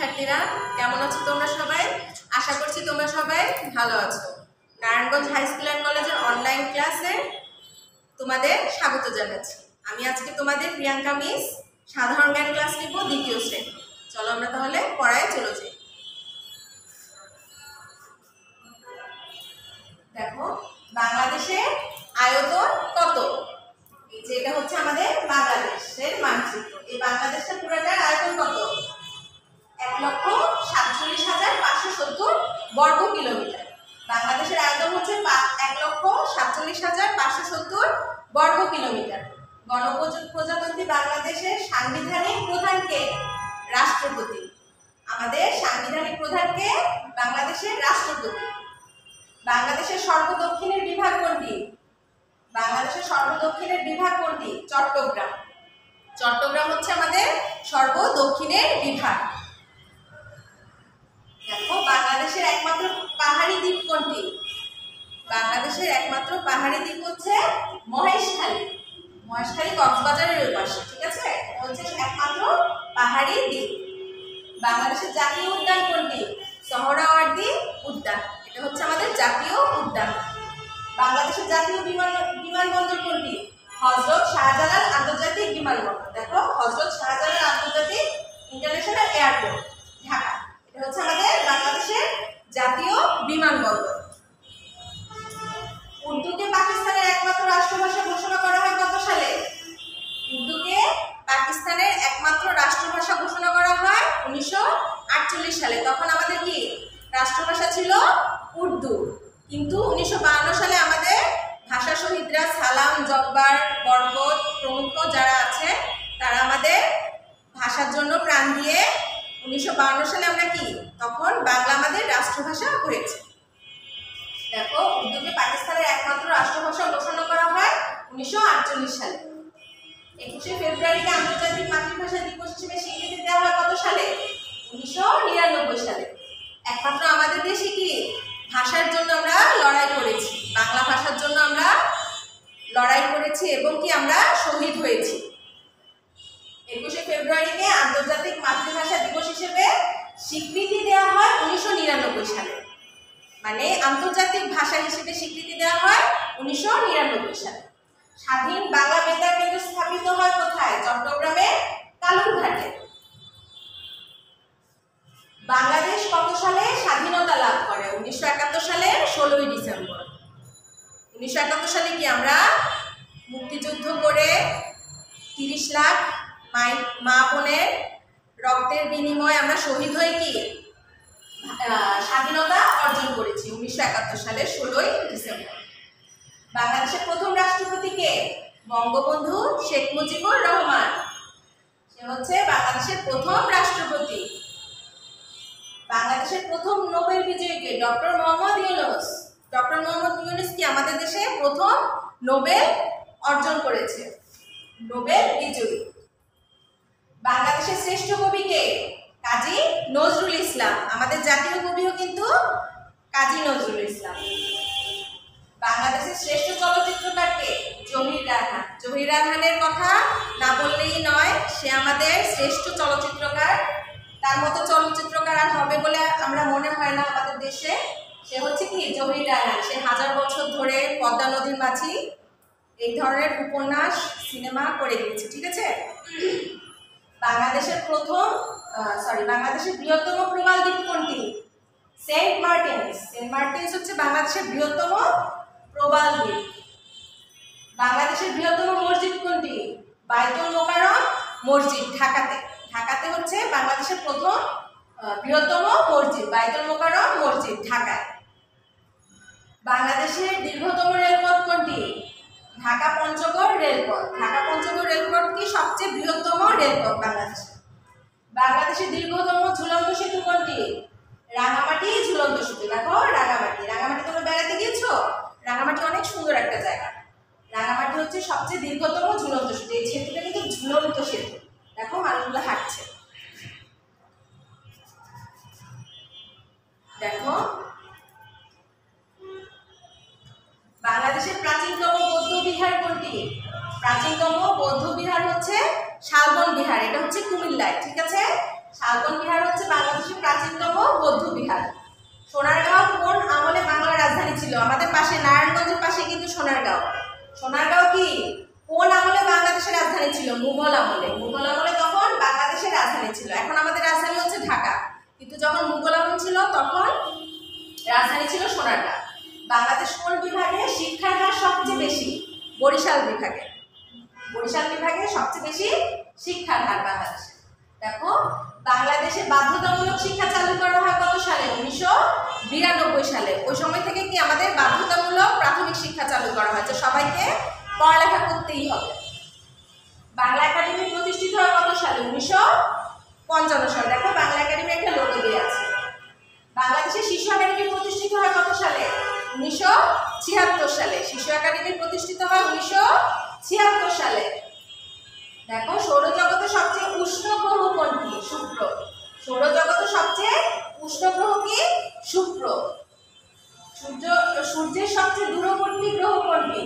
শিক্ষার্থীরা কেমন আছো তোমরা সবাই? আশা করছি তোমরা সবাই ভালো আছো। নারায়ণগঞ্জ হাই স্কুল অ্যান্ড কলেজের অনলাইন ক্লাসে তোমাদের স্বাগত জানাচ্ছি। আমি আজকে তোমাদের প্রিয়াঙ্কা মিস, সাধারণ জ্ঞান ক্লাস নিব দ্বিতীয় শ্রেণি। চলো আমরা তাহলে পড়ায় চলে যাই। দেখো, বাংলাদেশে আয়তন গণপ্রজাতন্ত্রী বাংলাদেশের সাংবিধানিক প্রধানকে রাষ্ট্রপতি। আমাদের সাংবিধানিক প্রধানকে বাংলাদেশের রাষ্ট্রপতি। বাংলাদেশের সর্বদক্ষিণের বিভাগ কোনটি? বাংলাদেশের সর্বদক্ষিণের বিভাগ কোনটি? চট্টগ্রাম। চট্টগ্রাম হচ্ছে আমাদের সর্বদক্ষিণের বিভাগ। দেখো, বাংলাদেশের একমাত্র পাহাড়ি দ্বীপ কোনটি? বাংলাদেশের একমাত্র পাহাড়ি দ্বীপ হচ্ছে মহেশখালী। মহেশখালী কক্সবাজারের ওই পাশে, ঠিক আছে? হচ্ছে একমাত্র পাহাড়ি দ্বীপ। বাংলাদেশের জাতীয় উদ্যান কোনটি? সহরাওয়ার্দি উদ্যান। এটা হচ্ছে আমাদের জাতীয় উদ্যান। বাংলাদেশের জাতীয় বিমান বিমানবন্দর কোনটি? হজরত শাহজালাল আন্তর্জাতিক বিমানবন্দর দেখো হজরত শাহজালাল আন্তর্জাতিক ইন্টারন্যাশনাল এয়ারপোর্ট ঢাকা এটা হচ্ছে আমাদের বাংলাদেশের জাতীয় বিমানবন্দর উর্দুকে পাকিস্তানের একমাত্র রাষ্ট্রভাষা ঘোষণা করা হয় কত সালে উর্দুকে পাকিস্তানের একমাত্র রাষ্ট্রভাষা ঘোষণা করা হয় উনিশশো আটচল্লিশ সালে তখন আমাদের কি রাষ্ট্রভাষা ছিল উর্দু কিন্তু উনিশশো সালে আমাদের ভাষা শহীদরা সালাম জব্বার বরকত প্রমুখ যারা আছে তারা আমাদের ভাষার জন্য প্রাণ দিয়ে উনিশশো সালে আমরা কি তখন বাংলা আমাদের রাষ্ট্রভাষা হয়েছে দেখো উর্দুকে পাকিস্তানের একমাত্র রাষ্ট্রভাষা ঘোষণা করা হয় উনিশশো সালে। একুশে ফেব্রুয়ারিকে আন্তর্জাতিক মাতৃভাষা দিবস হিসেবে স্বীকৃতি দেওয়া হয় কত সালে? উনিশশো নিরানব্বই সালে। একমাত্র আমাদের দেশে কি ভাষার জন্য আমরা লড়াই করেছি? বাংলা ভাষার জন্য আমরা লড়াই করেছি এবং কি আমরা শহীদ হয়েছি। একুশে ফেব্রুয়ারিকে আন্তর্জাতিক মাতৃভাষা দিবস হিসেবে স্বীকৃতি দেওয়া হয় উনিশশো নিরানব্বই সালে। মানে আন্তর্জাতিক ভাষা হিসেবে স্বীকৃতি দেওয়া হয় উনিশশো নিরানব্বই সালে। স্বাধীন বাংলা বেতার কেন্দ্র স্থাপিত হয় কোথায়? চট্টগ্রামের কালুরঘাটে। বাংলাদেশ কত সালে স্বাধীনতা লাভ করে? উনিশশো সালের ষোলোই ডিসেম্বর। উনিশশো একাত্তর সালে কি আমরা মুক্তিযুদ্ধ করে তিরিশ লাখ মাই, মা বোনের রক্তের বিনিময়ে আমরা শহীদ হয়ে কি স্বাধীনতা অর্জন করেছি? উনিশশো সালের ষোলোই ডিসেম্বর। বাংলাদেশের প্রথম রাষ্ট্রপতি কে? বঙ্গবন্ধু শেখ মুজিবুর রহমান। সে হচ্ছে বাংলাদেশের প্রথম রাষ্ট্রপতি। বাংলাদেশের প্রথম নোবেল বিজয়ীকে ডক্টর মোহাম্মদ ইউনুস। ডক্টর মোহাম্মদ ইউনুস কি আমাদের দেশে প্রথম নোবেল অর্জন করেছে? নোবেল বিজয়ী। বাংলাদেশের শ্রেষ্ঠ কবিকে কাজী নজরুল ইসলাম। আমাদের জাতীয় কবিও কিন্তু কাজী নজরুল ইসলাম। চলচ্চিত্রকারকে জহির রায়হান জহির রায়হানের কথা না বললেই নয়, সে আমাদের শ্রেষ্ঠ চলচ্চিত্রকার। তার মতো চলচ্চিত্রকার আর হবে বলে আমরা মনে হয় না আমাদের দেশে। সে হচ্ছে কি? জহির সে হাজার বছর ধরে পদ্মা নদীর মাঝি। এই ধরনের উপন্যাস সিনেমা করে গিয়েছে, ঠিক আছে? বাংলাদেশের প্রথম সরি বাংলাদেশের বৃহত্তম প্রবাল দ্বীপ কোনটি? Saint Martin's. সেন্ট মার্টিনস হচ্ছে বাংলাদেশের বৃহত্তম প্রবাল দ্বীপ। বাংলাদেশের বৃহত্তম মসজিদ কোনটি? বাইতুল মোকাররম মসজিদ, ঢাকাতে। ঢাকাতে হচ্ছে বাংলাদেশের প্রথম বৃহত্তম মসজিদ, বাইতুল মোকাররম মসজিদ, ঢাকায়। বাংলাদেশের দীর্ঘতম রেলপথ কোনটি? ঢাকা পঞ্চগড় রেলপথ। ঢাকা পঞ্চগড় রেলপথ কি সবচেয়ে বৃহত্তম রেলপথ বাংলাদেশে? বাংলাদেশের দীর্ঘতম ঝুলন্ত সেতু কোনটি? রাঙামাটি ঝুলন্ত সেতু। দেখো, রাঙামাটি। রাঙামাটি তোমরা বেড়াতে গিয়েছো? রাঙামাটি অনেক সুন্দর একটা জায়গা। রাঙামাটি হচ্ছে সবচেয়ে দীর্ঘতম ঝুলন্ত সেতু। এই সেতুটা কিন্তু ঝুলন্ত সেতু। দেখো মানুষগুলো হাঁটছে। সবচেয়ে বেশি শিক্ষার হার বাংলাদেশে। দেখো, বাংলাদেশে বাধ্যতামূলক শিক্ষা চালু করা হয় কত সালে? উনিশশো বিরানব্বই সালে। ওই সময় থেকে কি আমাদের বাধ্যতামূলক প্রাথমিক শিক্ষা চালু করা হয় যে সবাইকে পড়ালেখা করতেই হবে। বাংলা একাডেমি প্রতিষ্ঠিত হয় কত সালে? উনিশশো পঞ্চান্ন সালে। দেখো, বাংলা একাডেমি একটা দিয়ে আছে। বাংলাদেশে শিশু একাডেমি প্রতিষ্ঠিত হয় কত সালে? উনিশশো ছিয়াত্তর সালে। শিশু একাডেমি প্রতিষ্ঠিত হয় উনিশশো ছিয়াত্তর সালে। দেখো, সৌরজগতে সবচেয়ে উষ্ণ গ্রহ কোনটি? শুক্র। সৌরজগতে সবচেয়ে উষ্ণ গ্রহ কি? শুক্র। সূর্য, সূর্যের সবচেয়ে দূরবর্তী গ্রহ কোনটি?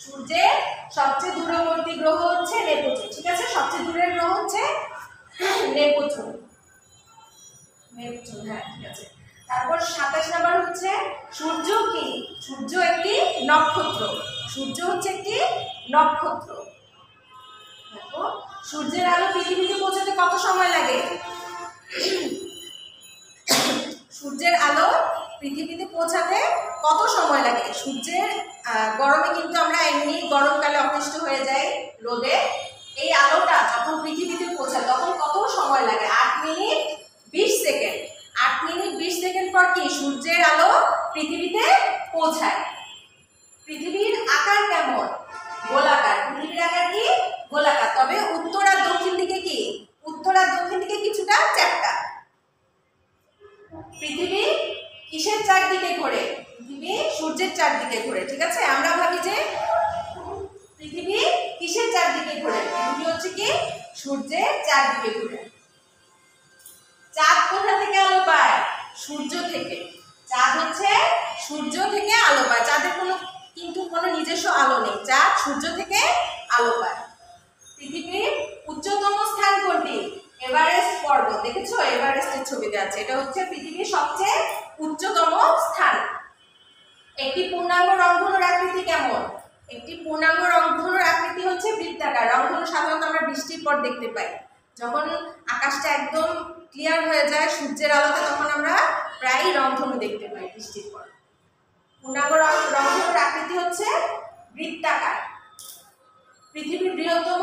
সূর্যের সবচেয়ে দূরবর্তী গ্রহ হচ্ছে নেপচুন ঠিক আছে? সবচেয়ে দূরের গ্রহ হচ্ছে নেপচুন নেপচুন হ্যাঁ ঠিক আছে। তারপর সাতাশ নাম্বার হচ্ছে সূর্য কি? সূর্য একটি নক্ষত্র। সূর্য হচ্ছে একটি নক্ষত্র। সূর্যের আলো পৃথিবীতে পৌঁছাতে কত সময় লাগে? সূর্যের আলো পৃথিবীতে পৌঁছাতে কত সময় লাগে? সূর্যের গরমে কিন্তু আমরা এমনি গরমকালে অতিষ্ঠ হয়ে যাই রোদে। এই আলোটা যখন পৃথিবীতে পৌঁছায়, তখন কত সময় লাগে? আট মিনিট বিশ সেকেন্ড। আট মিনিট বিশ সেকেন্ড পর কি সূর্যের আলো পৃথিবীতে পৌঁছায়? পৃথিবীর আকার সূর্য থেকে আলো পায়। পৃথিবীর উচ্চতম স্থান কোনটি? এভারেস্ট পর্বত। দেখেছ? এভারেস্টের ছবিতে আছে। এটা হচ্ছে পৃথিবীর সবচেয়ে উচ্চতম স্থান। একটি পূর্ণাঙ্গ রংধনুর আকৃতি কেমন? একটি পূর্ণাঙ্গ রংধনুর আকৃতি হচ্ছে বৃত্তাকার। রংধনু সাধারণত আমরা বৃষ্টির পর দেখতে পাই। যখন আকাশটা একদম ক্লিয়ার হয়ে যায়, সূর্যের আলোতে, তখন আমরা প্রায়ই রংধনু দেখতে পাই বৃষ্টির পর। পূর্ণাঙ্গ রংধনুর আকৃতি হচ্ছে বৃত্তাকার। পৃথিবীর বৃহত্তম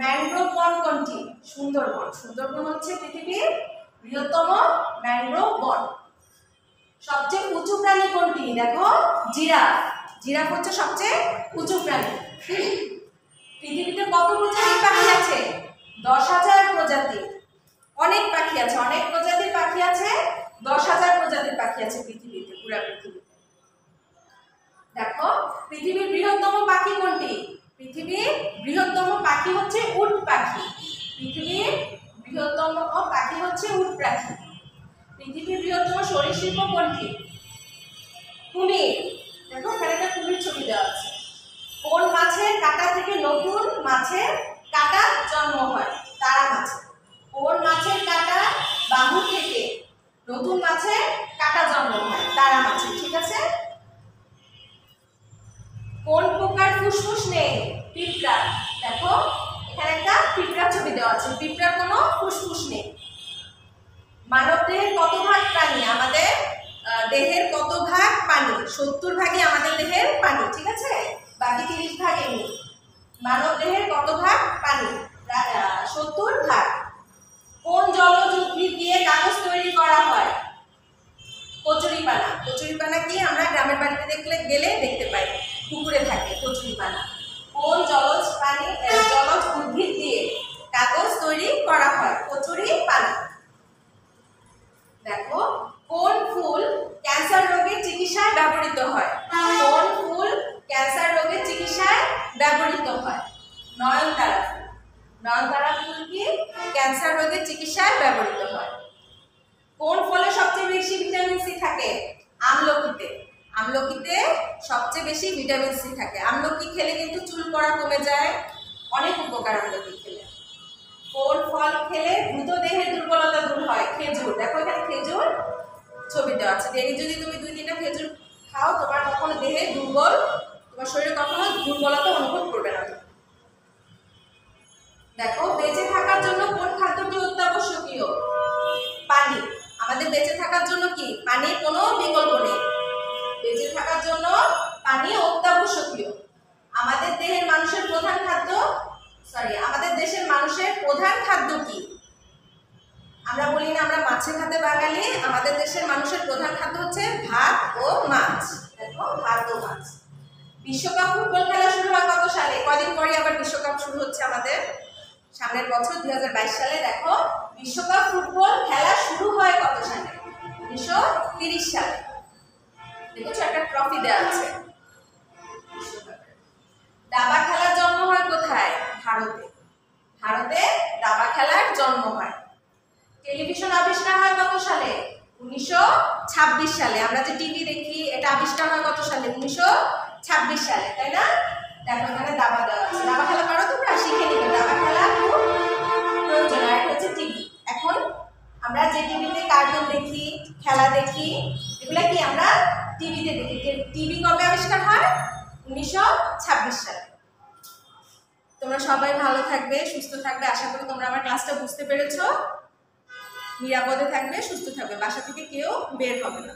ম্যানগ্রোভ বন কোনটি? সুন্দরবন। সুন্দরবন হচ্ছে পৃথিবীর বৃহত্তম ম্যানগ্রোভ বন। সবচেয়ে উঁচু প্রাণী কোনটি? দেখো, জিরাফ। জিরাফ হচ্ছে সবচেয়ে উঁচু প্রাণী। পৃথিবীতে কত প্রজাতির পাখি আছে? দশ হাজার প্রজাতি। অনেক পাখি আছে, অনেক প্রজাতির পাখি আছে, দশ হাজার প্রজাতির পাখি আছে পৃথিবীতে, পুরা পৃথিবীতে। দেখো, পৃথিবীর বৃহত্তম পাখি কোনটি? পৃথিবীর বৃহত্তম পাখি হচ্ছে উট পাখি। পৃথিবীর বৃহত্তম পাখি হচ্ছে উট পাখি। পৃথিবীর বৃহত্তম সরীসৃপ কোনটি? কুমির। দেখো, এখানে একটা কুমির ছবি দেওয়া আছে। কোন মাছের কাটা থেকে নতুন মাছের কাটা জন্ম হয় তারা মাছে কোন মাছের কাঁটা বাহু থেকে নতুন মাছের কাঁটা জন্ম হয় তারা মাছে ঠিক আছে কোন প্রকার ফুসফুস নেই পিঁপড়া দেখো এখানে একটা পিঁপড়ার ছবি দেওয়া আছে পিঁপড়ার কোনো ফুসফুস নেই মানব দেহের কত ভাগ প্রাণী আমাদের আহ, দেহের কত ভাগ পানি সত্তর ভাগই আমাদের দেহের পানি ঠিক আছে? বাকি তিরিশ ভাগ এমনি। মানব দেহের কত ভাগ পানি সত্তর ভাগ কোন জলজ উদ্ভিদ দিয়ে কাগজ তৈরি করা হয়? কচুরিপানা। কচুরিপানা কি আমরা গ্রামের বাড়িতে দেখলে গেলে দেখতে পাই পুকুরে থাকে কচুরিপানা। কোন জলজ আহ, জলজ উদ্ভিদ দিয়ে কাগজ তৈরি করা হয় কচুরিপানা দেখো কোন ফুল ক্যান্সার রোগের চিকিৎসায় ব্যবহৃত হয় কোন ফুল ক্যান্সার রোগের চিকিৎসায় ব্যবহৃত হয় নয়নতারা ফুল নয়নতারা ফুল কি ক্যান্সার রোগের চিকিৎসায় ব্যবহৃত হয় কোন ফলে সবচেয়ে বেশি ভিটামিন সি থাকে আমলকিতে আমলকিতে সবচেয়ে বেশি ভিটামিন সি থাকে। আমলকি খেলে কিন্তু চুল পড়া কমে যায়। অনেক উপকার আমলকি খেলে। কোল, ফল খেলে দ্রুত দেহের দুর্বলতা দূর হয়। খেজুর, দেখো এখানে খেজুর ছবি দেওয়া আছে। দেরি যদি তুমি দুই তিনটা খেজুর খাও, তোমার কখনো দেহে দুর্বল, তোমার শরীরে কখনো দুর্বলতা অনুভব করবে না খাতে আমাদের দেশের মানুষের প্রধান খাদ্য হচ্ছে ভাত ও মাছ। দেখো, ভাত ও মাছ। বিশ্বকাপ ফুটবল খেলা শুরু হয় কত সালে? কদিন পরে আবার বিশ্বকাপ শুরু হচ্ছে আমাদের। সামনের বছর দুই হাজার বাইশ সালে, দেখো, বিশ্বকাপ ফুটবল খেলা শুরু হয় কত সালে? উনিশশো সালে। দেখেছ, একটা ট্রফি দেওয়া আছে বিশ্বকাপের। দাবা খেলার জন্ম হয় কোথায় ভারতে ভারতে দাবা খেলার জন্ম হয় টেলিভিশন আবিষ্কার হয় কত সালে উনিশশো ছাব্বিশ সালে আমরা যে টিভি দেখি এটা আবিষ্কার হয় কত সালে উনিশশো ছাব্বিশ সালে তাই না? দেখো, এখানে দাবা দেওয়া আছে। দাবা খেলা পারো তোমরা, শিখে দাবা খেলা প্রয়োজন। আর হচ্ছে টিভি। এখন আমরা যে টিভিতে কার্টুন দেখি, খেলা দেখি, এগুলা কি আমরা টিভিতে দেখি? টিভি কবে আবিষ্কার হয়? উনিশশো ছাব্বিশ সালে। তোমরা সবাই ভালো থাকবে, সুস্থ থাকবে। আশা করি তোমরা আমার ক্লাসটা বুঝতে পেরেছ। নিরাপদে থাকবে, সুস্থ থাকবে। বাসা থেকে কেউ বের হবে না।